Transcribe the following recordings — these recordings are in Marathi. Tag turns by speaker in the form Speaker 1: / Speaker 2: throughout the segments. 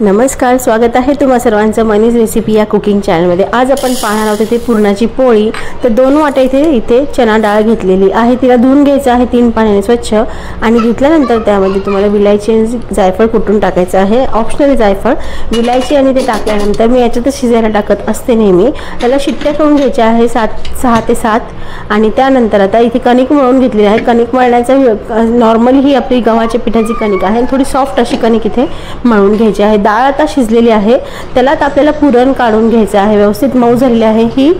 Speaker 1: नमस्कार स्वागत आहे तुम्हा सर्वांचं मनीज रेसिपी या कुकिंग चॅनलमध्ये आज आपण पाहणार आहोत इथे पुरणाची पोळी. तर दोन वाट्या इथे इथे चना डाळ घेतलेली आहे. तिला धुवून घ्यायचं आहे तीन पाण्याने स्वच्छ. आणि धुतल्यानंतर त्यामध्ये तुम्हाला विलायची जायफळ कुटून टाकायचं आहे. ऑप्शनल जायफळ विलायची आणि ते टाकल्यानंतर मी याच्यातच शिजायला टाकत असते नेहमी. त्याला शिट्ट्या करून घ्यायच्या आहे सात सहा ते सात. आणि त्यानंतर आता इथे कणिक मळून घेतलेली आहे. कणिक मळण्याचं नॉर्मली ही आपली गव्हाच्या पिठाची कणिक आहे. थोडी सॉफ्ट अशी कणिक इथे मळून घ्यायची आहे. डाळ आता शिजलेली आहे. त्यालाच आपल्याला पुरण काढून घ्यायचं आहे. व्यवस्थित मऊ झालेली आहे ही.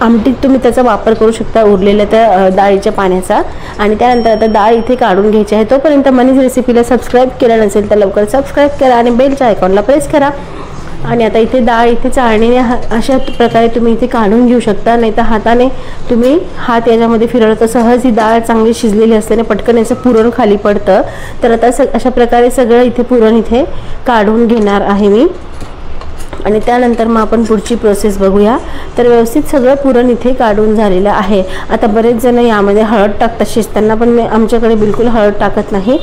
Speaker 1: आमटीत तुम्ही त्याचा वापर करू शकता उरलेल्या त्या डाळीच्या पाण्याचा. आणि त्यानंतर आता डाळ इथे काढून घ्यायची आहे. तोपर्यंत मनीज रेसिपीला सबस्क्राईब केलं नसेल तर लवकर सबस्क्राईब करा आणि बेलच्या आयकॉनला प्रेस करा. आणि आता इथे डाळ इथे चाळणीने अशा प्रकारे तुम्ही इथे काढून घेऊ शकता. नाही तर हाताने तुम्ही हात याच्यामध्ये फिरवलं तर सहज ही डाळ चांगली शिजलेली असते आणि पटकन याचं पुरण खाली पडतं. तर आता स अशा प्रकारे सगळं इथे पुरण इथे काढून घेणार आहे मी. आणि त्यानंतर मग आपण पुढची प्रोसेस बघूया. तर व्यवस्थित सगळं पुरण इथे काढून झालेलं आहे. आता बरेच जण यामध्ये हळद टाकतात. शिजताना पण मी आमच्याकडे बिलकुल हळद टाकत नाही.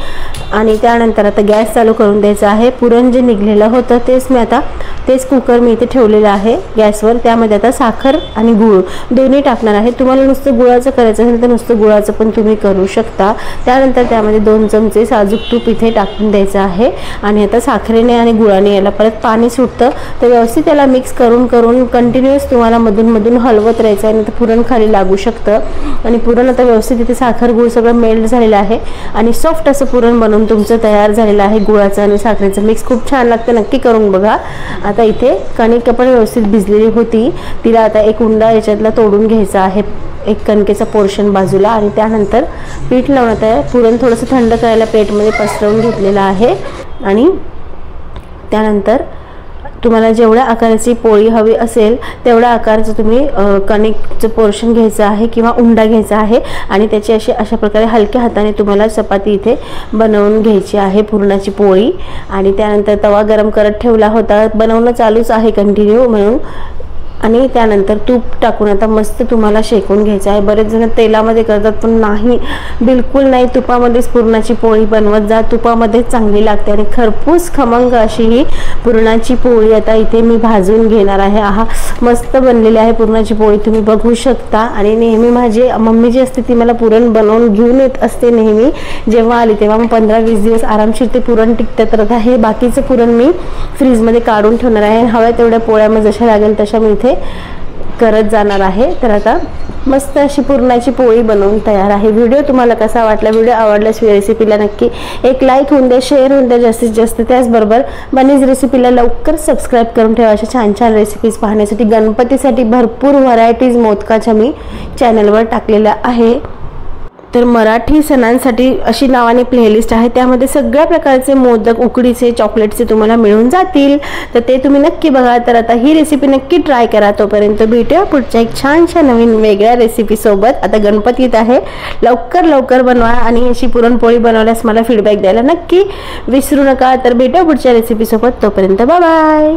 Speaker 1: आणि त्यानंतर आता गॅस चालू करून द्यायचा आहे. पुरण जे निघलेलं होतं तेच मी आता तेच कुकर मी इथे ठेवलेलं आहे. गॅसवर त्यामध्ये आता साखर आणि गूळ दोन्ही टाकणार आहे. तुम्हाला नुसतं गुळाचं करायचं असेल तर नुसतं गुळाचं पण तुम्ही करू शकता. त्यानंतर त्यामध्ये दोन चमचे साजूक तूप इथे टाकून द्यायचं आहे. आणि आता साखरेने आणि गुळाने याला परत पाणी सुटतं. तर व्यवस्थित त्याला मिक्स करून करून कंटिन्युअस तुम्हाला मधून मधून हलवत राहायचं आणि पुरण खाली लागू शकतं. आणि पुरण आता व्यवस्थित इथे साखर गुळ सगळं मेल्ट झालेलं आहे. आणि सॉफ्ट असं पुरण बनवून तुमचं तयार झालेलं आहे. गुळाचं आणि साखरेचं मिक्स खूप छान लागतं. नक्की करून बघा. आता इथे कणिक पण व्यवस्थित भिजलेली होती. तिला आता एक उंडा याच्यातला तोडून घ्यायचा आहे. एक कणकेचा पोर्शन बाजूला आणि त्यानंतर पीठ लावण्यात आहे. पुरण थोडंसं थंड करायला प्लेटमध्ये पसरवून घेतलेलं आहे. आणि त्यानंतर तुम्हाला जेवढ्या आकाराची पोळी हवी असेल तेवढ्या आकाराचं तुम्ही कणिकचं पोर्शन घ्यायचं आहे किंवा उंडा घ्यायचा आहे आणि त्याची अशी अशा प्रकारे हलक्या हाताने तुम्हाला चपाती इथे बनवून घ्यायची आहे पुरणाची पोळी. आणि त्यानंतर तवा गरम करत ठेवला होता. बनवणं चालूच आहे कंटिन्यू म्हणून. आणि त्यानंतर तूप टाकून आता मस्त तुम्हाला शेकून घ्यायचं आहे. बरेच जण तेलामध्ये करतात पण नाही. बिलकुल नाही. तुपामध्येच पुरणाची पोळी बनवत जा. तुपामध्येच चांगली लागते. आणि खरपूस खमंग अशी ही पुरणाची पोळी आता इथे मी भाजून घेणार आहे. हा मस्त बनलेली आहे पुरणाची पोळी. तुम्ही बघू शकता. आणि नेहमी माझी मम्मी जी असते ती मला पुरण बनवून घेऊन येत असते नेहमी. जेव्हा आली तेव्हा मग पंधरा वीस दिवस आरामशीर ते पुरण टिकतात. राहत आहे हे बाकीचं पुरण मी फ्रीजमध्ये काढून ठेवणार आहे. हव्या तेवढ्या पोळ्या मग जशा लागेल तशा मी इथे करत जाणार आहे. तर आता मस्त अशी पुरणाची पोळी बनवून तयार आहे. व्हिडिओ तुम्हाला कसा वाटला? व्हिडिओ आवडल्यास रेसिपीला नक्की एक लाईक होऊन द्या शेअर होऊन द्या जास्तीत जास्त. त्याचबरोबर बनीज रेसिपीला लवकर सबस्क्राईब करून ठेवा. अशा छान छान रेसिपीज पाहण्यासाठी गणपतीसाठी भरपूर व्हरायटीज मोदकाच्या मी चॅनलवर टाकलेल्या आहे. तर मराठी सणांसाठी अशी नावाने प्लेलिस्ट आहे. त्यामध्ये सगळ्या प्रकारचे मोदक उकडीचे चॉकलेटचे तुम्हाला मिळून जातील. तर ते तुम्ही नक्की बघा. तर आता ही रेसिपी नक्की ट्राय करा. तोपर्यंत भेटूया पुढच्या एक छानशा नवीन वेगळ्या रेसिपीसोबत आता गणपती येत आहे. लवकर लवकर बनवा आणि अशी पुरणपोळी बनवल्यास मला फीडबॅक द्यायला नक्की विसरू नका. तर भेटूया पुढच्या रेसिपीसोबत तोपर्यंत बाय